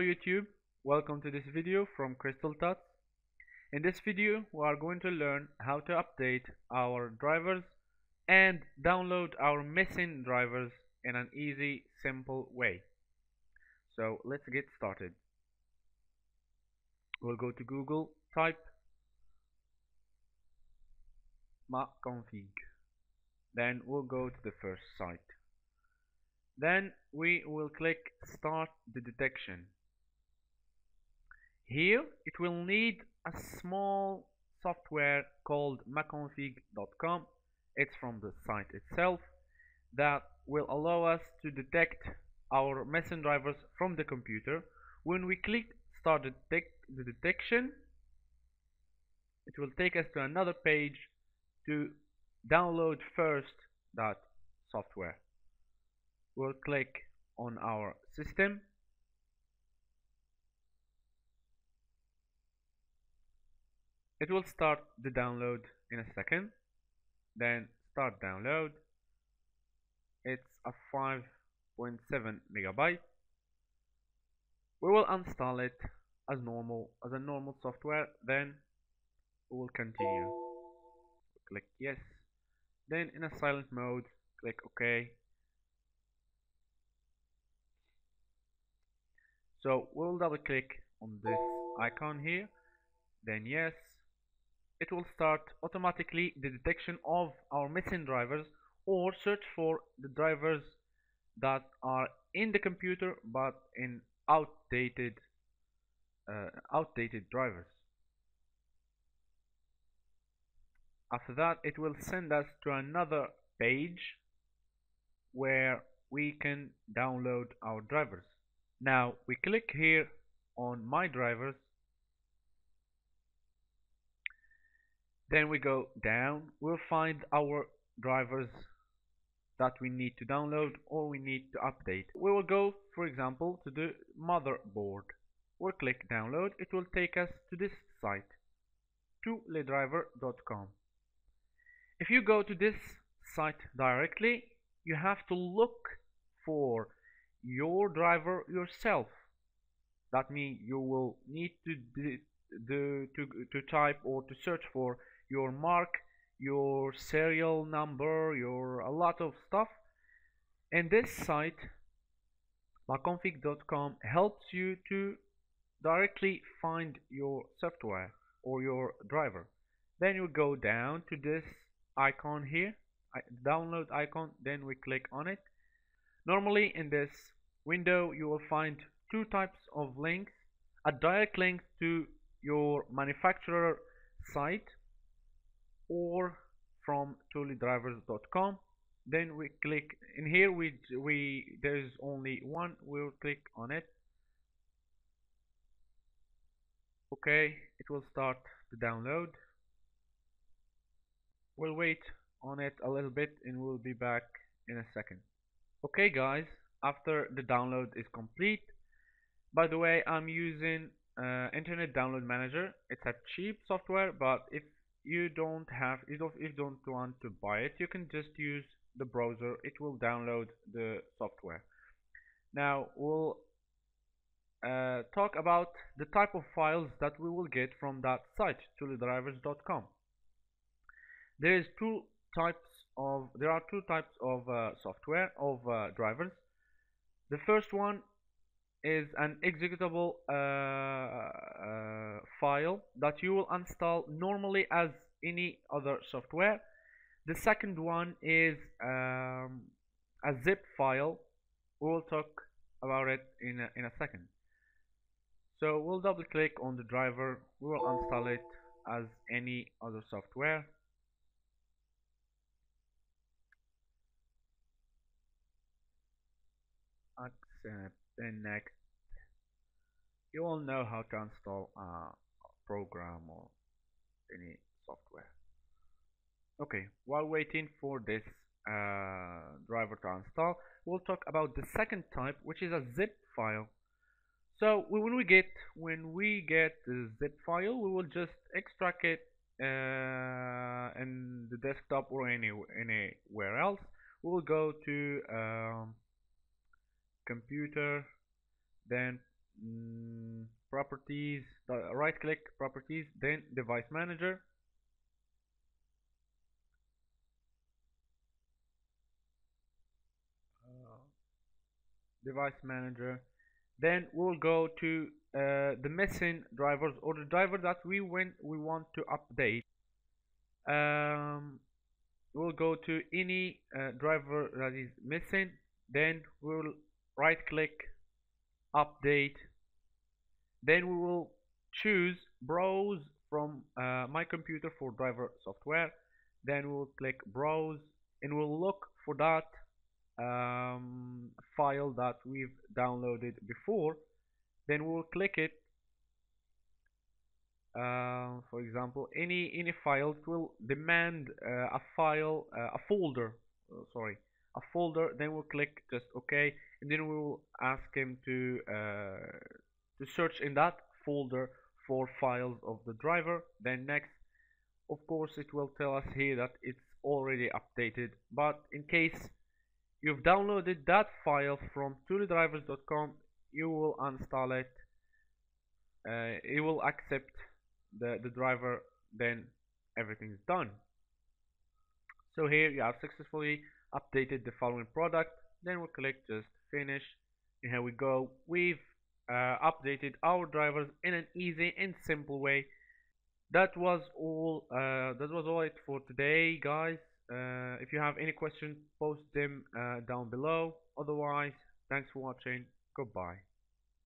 Hello YouTube, welcome to this video from Crystal Tuts. In this video we are going to learn how to update our drivers and download our missing drivers in an easy, simple way. So let's get started. We'll go to Google, type maconfig. Then we'll go to the first site. Then we will click start the detection. Here it will need a small software called maconfig.com. It's from the site itself that will allow us to detect our messing drivers from the computer. When we click start detect the detection, it will take us to another page to download first that software we'll click on our system it will start the download in a second. Then start download. It's a 5.7 megabyte. We will install it as normal as a normal software. Then we will continue. Click yes. Then in a silent mode click ok. So we'll double click on this icon here. Then yes it will start automatically the detection of our missing drivers or search for the drivers that are in the computer but in outdated uh, outdated drivers. After that it will send us to another page where we can download our drivers. Now we click here on my drivers then we go down. We'll find our drivers that we need to download or we need to update. We will go for example to the motherboard. We'll click download. It will take us to this site to ledriver.com if you go to this site directly you have to look for your driver yourself. That means you will need to do, do to to type or to search for your mark your serial number your a lot of stuff. And this site maconfig.com helps you to directly find your software or your driver. Then you go down to this icon here download icon then we click on it. Normally in this window you will find two types of links a direct link to your manufacturer site or from touslesdrivers.com then we click in here we we there's only one we'll click on it. Okay it will start the download. We'll wait on it a little bit and we'll be back in a second. Okay guys after the download is complete by the way I'm using uh, internet download manager. It's a cheap software but if you don't have if you don't want to buy it you can just use the browser. It will download the software. Now we'll uh, talk about the type of files that we will get from that site touslesdrivers.com there is two types of there are two types of uh, software of uh, drivers. The first one is an executable uh, uh, file that you will install normally as any other software. The second one is um, a zip file. We will talk about it in a, in a second. So we'll double click on the driver. We will install it as any other software. Accept next you all know how to install a program or any software. Okay while waiting for this uh, driver to install we'll talk about the second type which is a zip file. So when we get when we get the zip file we will just extract it uh, in the desktop or any anywhere else. We will go to um, computer then mm, properties right click properties then device manager. Uh, device manager. Then we'll go to uh, the missing drivers or the driver that we want we want to update. Um, we'll go to any uh, driver that is missing. Then we'll right click update. Then we will choose browse from uh, my computer for driver software. Then we'll click browse and we'll look for that um, file that we've downloaded before. Then we'll click it. Uh, for example any any file will demand uh, a file uh, a folder uh, sorry a folder then we'll click just OK and then we will ask him to uh, to search in that folder for files of the driver. Then next of course it will tell us here that it's already updated but in case you've downloaded that file from touslesdrivers.com you will install it uh, it will accept the, the driver then everything's done. So here you have successfully updated the following product then we'll click just finish. And here we go. We've uh, updated our drivers in an easy and simple way. That was all uh, that was all it for today guys. Uh, if you have any questions post them uh, down below. Otherwise thanks for watching. Goodbye